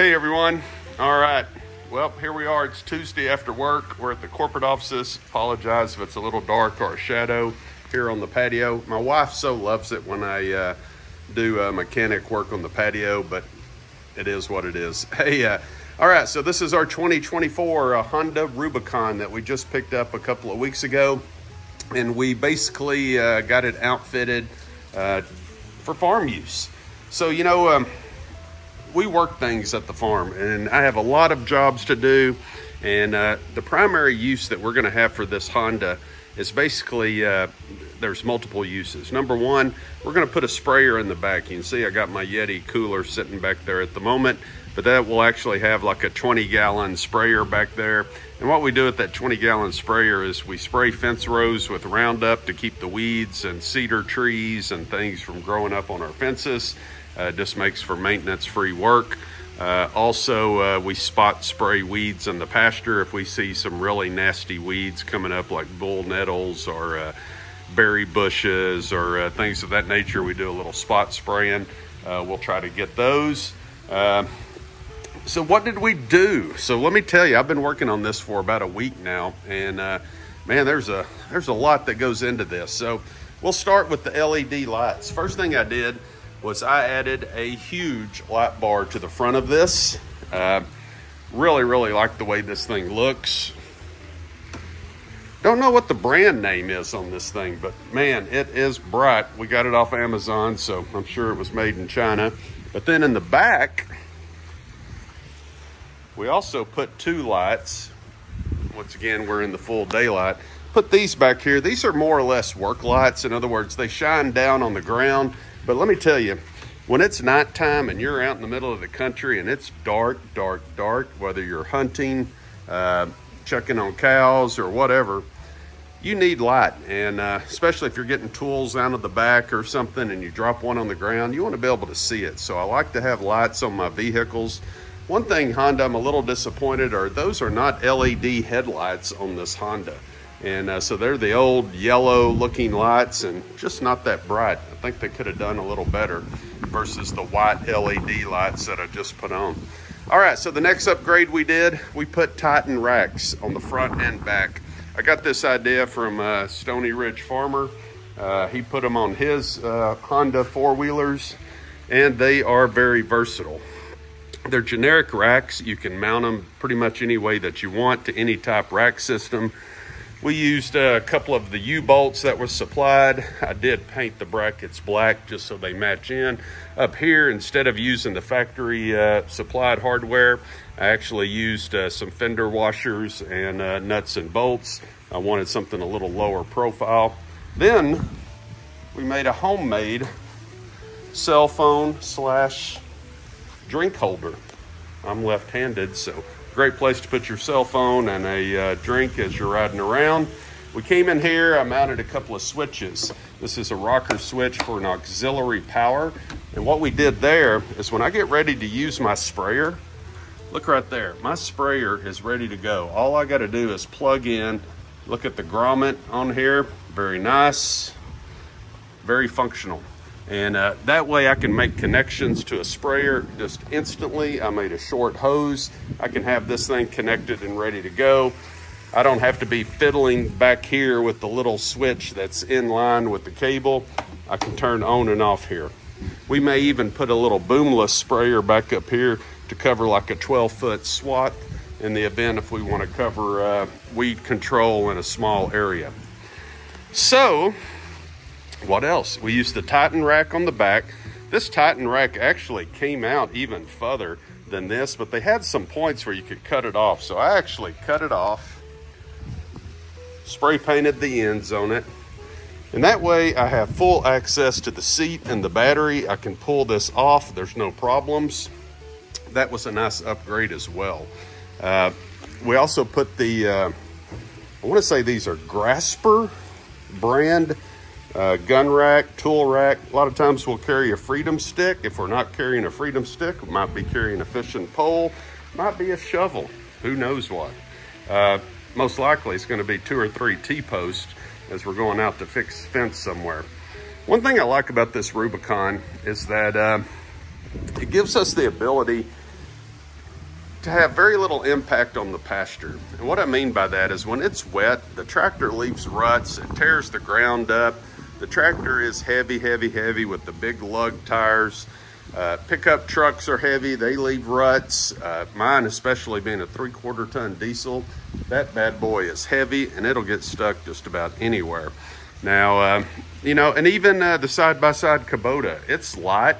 Hey everyone. All right. Well, here we are. It's Tuesday after work. We're at the corporate offices. Apologize if it's a little dark or a shadow here on the patio. My wife so loves it when I uh, do uh, mechanic work on the patio, but it is what it is. Hey, uh, all right. So this is our 2024 uh, Honda Rubicon that we just picked up a couple of weeks ago, and we basically uh, got it outfitted uh, for farm use. So you know. Um, we work things at the farm and I have a lot of jobs to do. And uh, the primary use that we're gonna have for this Honda is basically, uh, there's multiple uses. Number one, we're gonna put a sprayer in the back. You can see I got my Yeti cooler sitting back there at the moment, but that will actually have like a 20 gallon sprayer back there. And what we do with that 20 gallon sprayer is we spray fence rows with Roundup to keep the weeds and cedar trees and things from growing up on our fences. Uh, just makes for maintenance free work. Uh, also, uh, we spot spray weeds in the pasture if we see some really nasty weeds coming up like bull nettles or uh, berry bushes or uh, things of that nature. We do a little spot spraying. Uh, we'll try to get those. so what did we do? So let me tell you, I've been working on this for about a week now, and man, there's a there's a lot that goes into this. So we'll start with the LED lights. First thing I did was I added a huge light bar to the front of this. Uh, really, really like the way this thing looks. Don't know what the brand name is on this thing, but man, it is bright. We got it off Amazon, so I'm sure it was made in China. But then in the back, we also put two lights. Once again, we're in the full daylight. Put these back here. These are more or less work lights. In other words, they shine down on the ground but let me tell you, when it's nighttime and you're out in the middle of the country and it's dark, dark, dark, whether you're hunting, uh, checking on cows or whatever, you need light. And uh, especially if you're getting tools out of the back or something and you drop one on the ground, you want to be able to see it. So I like to have lights on my vehicles. One thing Honda I'm a little disappointed are those are not LED headlights on this Honda. And uh, so they're the old yellow looking lights and just not that bright. I think they could have done a little better versus the white LED lights that I just put on. All right, so the next upgrade we did, we put Titan racks on the front and back. I got this idea from uh, Stoney Ridge Farmer. Uh, he put them on his uh, Honda four-wheelers and they are very versatile. They're generic racks. You can mount them pretty much any way that you want to any type rack system. We used a couple of the U-bolts that were supplied. I did paint the brackets black just so they match in. Up here, instead of using the factory uh, supplied hardware, I actually used uh, some fender washers and uh, nuts and bolts. I wanted something a little lower profile. Then we made a homemade cell phone slash drink holder. I'm left-handed, so Great place to put your cell phone and a uh, drink as you're riding around. We came in here, I mounted a couple of switches. This is a rocker switch for an auxiliary power. And what we did there is when I get ready to use my sprayer, look right there, my sprayer is ready to go. All I gotta do is plug in, look at the grommet on here, very nice, very functional. And uh, that way I can make connections to a sprayer just instantly. I made a short hose. I can have this thing connected and ready to go. I don't have to be fiddling back here with the little switch that's in line with the cable. I can turn on and off here. We may even put a little boomless sprayer back up here to cover like a 12 foot swath in the event if we want to cover uh, weed control in a small area. So what else? We used the Titan rack on the back. This Titan rack actually came out even further than this, but they had some points where you could cut it off. So I actually cut it off, spray painted the ends on it. And that way I have full access to the seat and the battery. I can pull this off, there's no problems. That was a nice upgrade as well. Uh, we also put the, uh, I wanna say these are Graspur brand uh, gun rack, tool rack. A lot of times we'll carry a freedom stick. If we're not carrying a freedom stick, we might be carrying a fishing pole, might be a shovel, who knows what. Uh, most likely it's gonna be two or three T-posts as we're going out to fix fence somewhere. One thing I like about this Rubicon is that uh, it gives us the ability to have very little impact on the pasture. And what I mean by that is when it's wet, the tractor leaves ruts, it tears the ground up. The tractor is heavy, heavy, heavy with the big lug tires. Uh, pickup trucks are heavy, they leave ruts. Uh, mine, especially being a three quarter ton diesel, that bad boy is heavy and it'll get stuck just about anywhere. Now, uh, you know, and even uh, the side by side Kubota, it's light,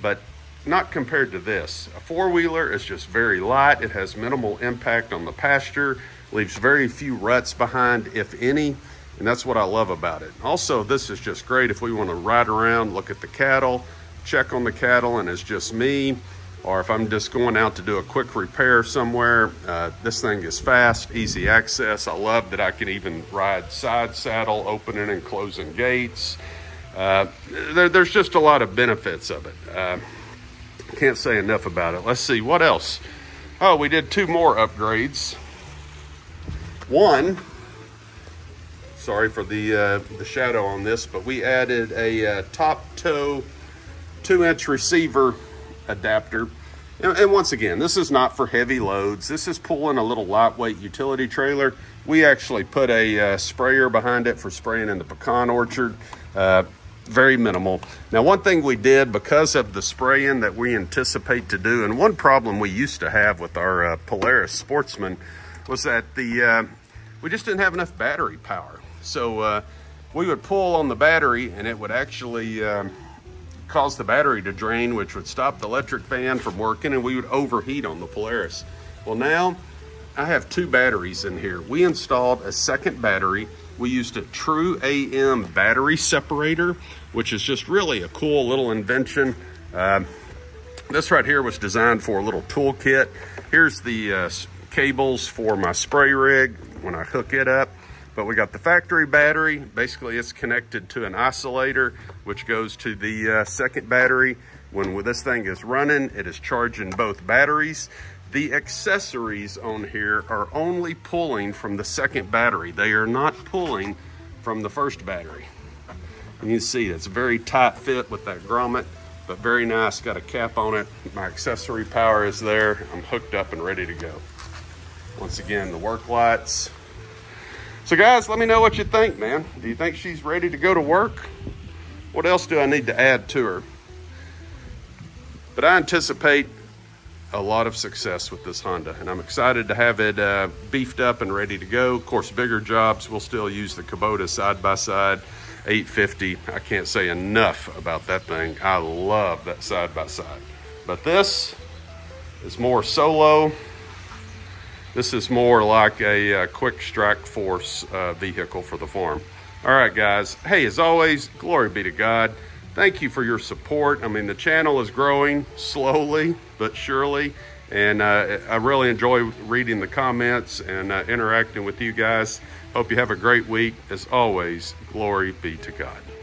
but not compared to this. A four-wheeler is just very light. It has minimal impact on the pasture, leaves very few ruts behind, if any, and that's what I love about it. Also, this is just great if we want to ride around, look at the cattle, check on the cattle, and it's just me, or if I'm just going out to do a quick repair somewhere, uh, this thing is fast, easy access. I love that I can even ride side saddle, opening and closing gates. Uh, there, there's just a lot of benefits of it. Uh, can't say enough about it. Let's see, what else? Oh, we did two more upgrades. One, sorry for the, uh, the shadow on this, but we added a uh, top toe two inch receiver adapter. And, and, once again, this is not for heavy loads. This is pulling a little lightweight utility trailer. We actually put a uh, sprayer behind it for spraying in the pecan orchard. Uh, very minimal. Now, one thing we did because of the spraying that we anticipate to do, and one problem we used to have with our uh, Polaris Sportsman was that the uh, we just didn't have enough battery power. So uh, we would pull on the battery and it would actually um, cause the battery to drain, which would stop the electric fan from working and we would overheat on the Polaris. Well, now I have two batteries in here. We installed a second battery we used a True AM battery separator, which is just really a cool little invention. Uh, this right here was designed for a little toolkit. Here's the uh, cables for my spray rig when I hook it up. But we got the factory battery. Basically, it's connected to an isolator, which goes to the uh, second battery. When this thing is running, it is charging both batteries. The accessories on here are only pulling from the second battery. They are not pulling from the first battery. And you see it's a very tight fit with that grommet, but very nice. Got a cap on it. My accessory power is there. I'm hooked up and ready to go. Once again, the work lights. So guys, let me know what you think, man. Do you think she's ready to go to work? What else do I need to add to her? But I anticipate a lot of success with this Honda and I'm excited to have it uh, beefed up and ready to go. Of course, bigger jobs, we'll still use the Kubota side by side 850. I can't say enough about that thing. I love that side by side. But this is more solo. This is more like a, uh, quick strike force uh, vehicle for the farm. All right, guys. Hey, as always, glory be to God thank you for your support. I mean, the channel is growing slowly but surely, and uh, I really enjoy reading the comments and uh, interacting with you guys. Hope you have a great week. As always, glory be to God.